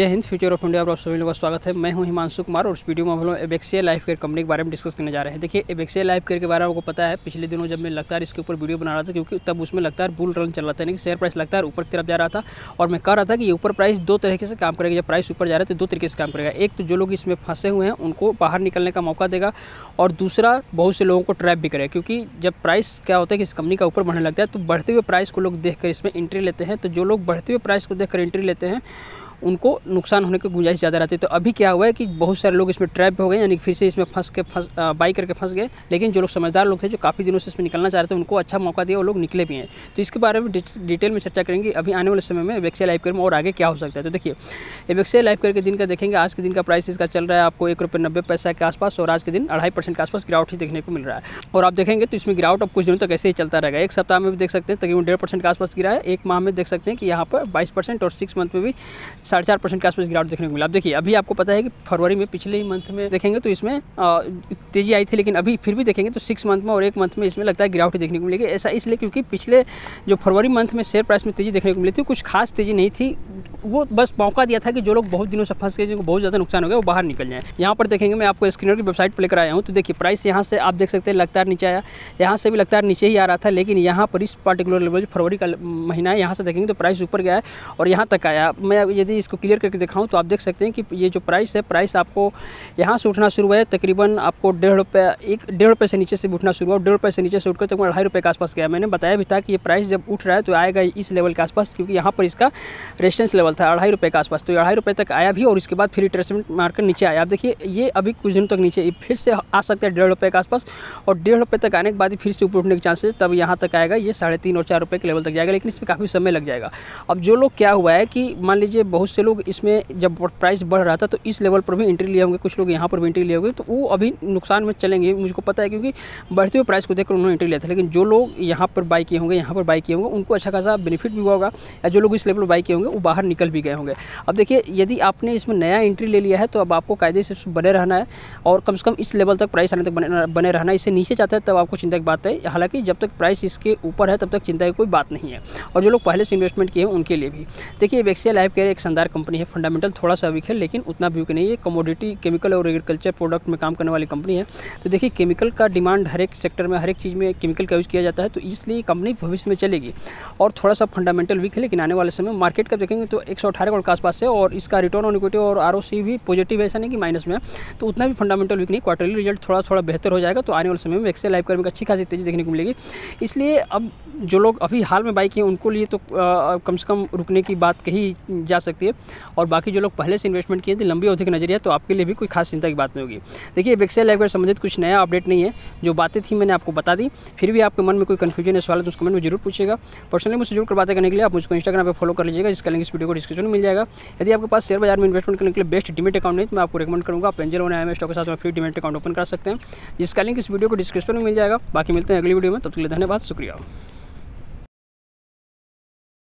जय Hind future of India आप सभी लोगों का स्वागत है। मैं हूँ हिमांशु कुमार और इस वीडियो में हम लोग एबेक्सिया लाइफ केयर कंपनी के बारे में डिस्कस करने जा रहे हैं। देखिए एबेक्सिया लाइफ केयर के बारे में आपको पता है, पिछले दिनों जब मैं लगातार इसके ऊपर वीडियो बना रहा था, क्योंकि तब उसमें लगातार बुल रन चल रहा था, यानी कि शेयर प्राइस लगातार ऊपर की तरफ़ जा रहा था, और मैं कह रहा था कि ये ऊपर प्राइस दो तरीके से काम करेगा। जब प्राइस ऊपर जा रहा है तो दो तरीके से काम करेगा। एक तो जो लोग इसमें फंसे हुए हैं, उनको बाहर निकलने का मौका देगा, और दूसरा, बहुत से लोगों को ट्रैप भी करेगा क्योंकि जब प्राइस क्या होता है कि इस कंपनी का ऊपर बढ़ने लगता है तो बढ़ते हुए प्राइस को लोग देख इसमें एंट्री लेते हैं। तो जो लोग बढ़ते हुए प्राइस को देख एंट्री लेते हैं उनको नुकसान होने की गुंजाइश ज़्यादा रहती है। तो अभी क्या हुआ है कि बहुत सारे लोग इसमें ट्रैप हो गए यानी फिर से इसमें फंस के फंस बाई करके फंस गए। लेकिन जो लोग समझदार लोग थे, जो काफ़ी दिनों से इसमें निकलना चाह रहे थे, उनको अच्छा मौका दिया वो लोग निकले भी हैं। तो इसके बारे में डिटेल में चर्चा करेंगे अभी आने वाले समय में वेक्सिया लाइफ कर में और आगे क्या हो सकता है। तो देखिए वेक्सिया लाइफ कर के दिन का देखेंगे, आज के दिन का प्राइस इसका चल रहा है आपको एक रुपये नब्बे पैसा के आसपास और आज के दिन अढ़ाई परसेंट के आसपास गिरावट ही देखने को मिल रहा है। और आप देखेंगे तो इसमें गिरावट अब कुछ दिनों तक ऐसे ही चलता रहेगा। एक सप्ताह में भी देख सकते हैं, तकरीबन डेढ़ परसेंट के आसपास गिरा है। एक माह में देख सकते हैं कि यहाँ पर बाईस परसेंट और सिक्स मंथ में भी साढ़े चार परसेंट के आसपास गिरावट देखने को मिला। अब देखिए, अभी आपको पता है कि फरवरी में, पिछले ही मंथ में देखेंगे तो इसमें तेज़ी आई थी, लेकिन अभी फिर भी देखेंगे तो सिक्स मंथ में और एक मंथ में इसमें लगता है गिरावट देखने को मिलेगी। ऐसा इसलिए क्योंकि पिछले जो फरवरी मंथ में शेयर प्राइस में तेज़ी देखने को मिली थी, कुछ खास तेज़ी नहीं थी। वो बस मौका दिया था कि जो लोग बहुत दिनों से फंस गए, जिनको बहुत ज़्यादा नुकसान हो गया, वो बाहर निकल जाए। यहाँ पर देखेंगे मैं आपको स्क्रीनर की वेबसाइट पर लेकर आया हूँ। तो देखिए प्राइस यहाँ से आप देख सकते हैं, लगातार नीचे आया। यहाँ से भी लगातार नीचे ही आ रहा था, लेकिन यहाँ पर इस पर्टिकुलर लेवल फरवरी का महीना है यहाँ से देखेंगे तो प्राइस ऊपर गया है और यहाँ तक आया। मैं यदि इसको क्लियर करके दिखाऊँ तो आप देख सकते हैं कि ये जो प्राइस है प्राइस आपको यहाँ से उठना शुरू हुआ है। तकरीबन आपको डेढ़ रुपये एक, डेढ़ रुपये से नीचे से उठना शुरू हुआ डेढ़ रुपये से नीचे से उठकर तकरीबन अढ़ाई रुपये के आसपास गया। मैंने बताया भी था कि ये प्राइस जब उठ रहा है तो आएगा इस लेवल के आसपास, क्योंकि यहाँ पर इसका रेजिस्टेंस लेवल था, अढ़ाई रुपये के आसपास। तो अढ़ाई रुपये तक आया भी और उसके बाद फिर रिट्रेसमेंट मारकर नीचे आया। आप देखिए, ये अभी कुछ दिनों तक नीचे फिर से आ सकता है डेढ़ रुपये के आसपास और डेढ़ रुपये तक आने के बाद फिर से ऊपर उठने के चांसेस तब यहाँ तक आएगा। ये साढ़े तीन और चार रुपये के लेवल तक जाएगा, लेकिन इसमें काफ़ी समय लग जाएगा। अब जो लोग क्या हुआ है कि मान लीजिए बहुत से लोग इसमें जब प्राइस बढ़ रहा था तो इस लेवल पर भी एंट्री लिए होंगे, कुछ लोग यहाँ पर भी एंट्री लिए होंगे तो वो अभी नुकसान में चलेंगे। मुझको पता है क्योंकि बढ़ते हुए प्राइस को देखकर उन्होंने एंट्री लिया था, लेकिन जो लोग यहाँ पर बाई किए होंगे, यहाँ पर बाई किए होंगे, उनको अच्छा खासा बेनिफिट भी हुआ होगा। या जो लोग इस लेवल पर बाई किए होंगे, वो बाहर निकल भी गए होंगे। अब देखिए, यदि आपने इसमें नया एंट्री ले लिया है तो अब आपको कायदे से बने रहना है और कम से कम इस लेवल तक प्राइस आने तक बने रहना इससे नीचे चाहता है, तब आपको चिंता की बात है। हालाँकि जब तक प्राइस इसके ऊपर है, तब तक चिंता की कोई बात नहीं है। और जो लोग पहले से इन्वेस्टमेंट किए हैं, उनके लिए भी। देखिए वेक्सिया लाइफ केयर एक शानदार कंपनी है। फंडामेंटल थोड़ा सा वीक है, लेकिन उतना भी नहीं है। कमोडिटी केमिकल और एग्रीकल्चर प्रोडक्ट में काम करने वाली कंपनी है। तो देखिए केमिकल का डिमांड हर एक सेक्टर में, हर एक चीज़ में केमिकल का यूज़ किया जाता है। तो इसलिए कंपनी भविष्य में चलेगी। और थोड़ा सा फंडामेंटल वीक है, लेकिन आने वाले समय मार्केट का देखेंगे तो एक सौ करोड़ के आसपास है और इसका रिटर्न ऑन इक्विटी और आर भी पॉजिटिव ऐसा नहीं कि माइनस में तो उतना भी फंडामेंटल वीक नहीं क्वार्टरली रिज़ल्ट थोड़ा थोड़ा बेहतर हो जाएगा तो आने वाले समय में एक्सेल लाइफ में अच्छी खासी तेज़ी देखने को मिलेगी। इसलिए अब जो लोग अभी हाल में बाइक हैं, उनको लिए तो कम से कम रुकने की बात कही जा सकती है। और बाकी जो लोग पहले से इन्वेस्टमेंट किए थे लंबी अवधि का नज़रिया तो आपके लिए भी कोई खास चिंता की बात नहीं होगी। देखिए वेक्सेल लाइफ संबंधित कुछ नया अपडेट नहीं है। जो बातें थी, मैंने आपको बता दी। फिर भी आपके मन में कोई कन्फ्यूज़न है सवाल है तो उस कमेंट में ज़रूर पूछेगा पर्सनली मुझसे ज़रूर कर बातें करने के लिए आप मुझको इंस्टाग्राम पर फॉलो कर लीजिएगा, जिसका लिंक इस वीडियो को डिस्क्रिप्शन में मिल जाएगा। यदि आपके पास शेयर बाज़ार में इन्वेस्टमेंट करने के लिए बेस्ट डिमेट अकाउंट नहीं तो मैं आपको रिकमेंड करूँगा, आप एंजल वन एम स्टॉक के साथ फ्री डिमेट अकाउंट ओपन कर सकते हैं, जिसका लिंक इस वीडियो को डिस्क्रिप्शन में मिल जाएगा। बाकी मिलते हैं अगली वीडियो में, तब तक के लिए धन्यवाद, शुक्रिया।